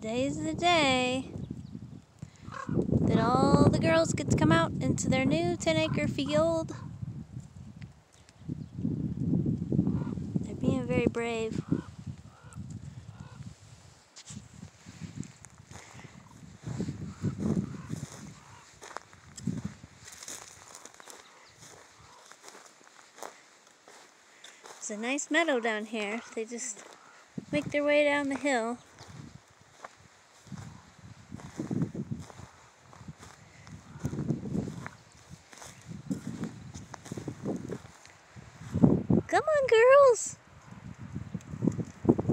Today's the day that all the girls get to come out into their new 10 acre field. They're being very brave. There's a nice meadow down here. They just make their way down the hill. Come on, girls!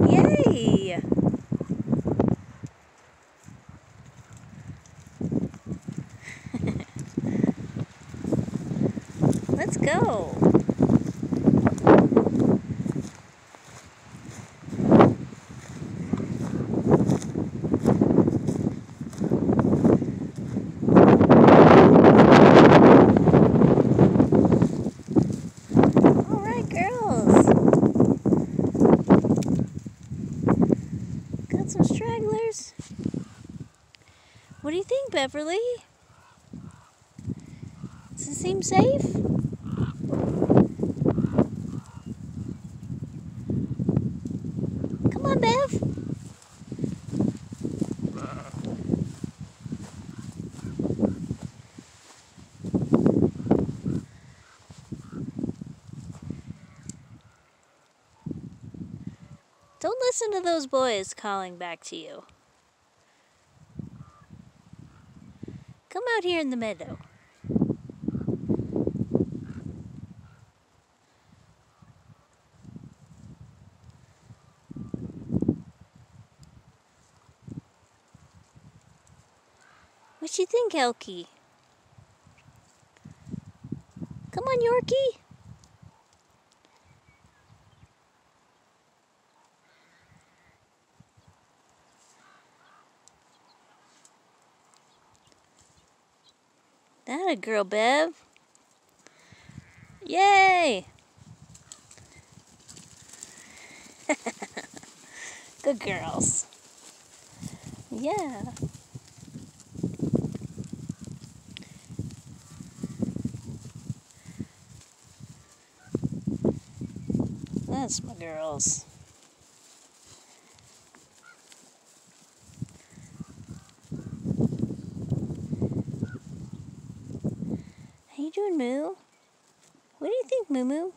Yay! Let's go! Got some stragglers. What do you think, Beverly? Does it seem safe? Come on, Bev. Don't listen to those boys calling back to you. Out here in the meadow. What you think, Elkie? Come on, Yorkie. That a girl, Bev. Yay! Good girls. Yeah. That's my girls. You doing, Moo? What do you think, Moo Moo?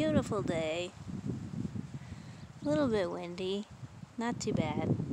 Beautiful day. A little bit windy, not too bad.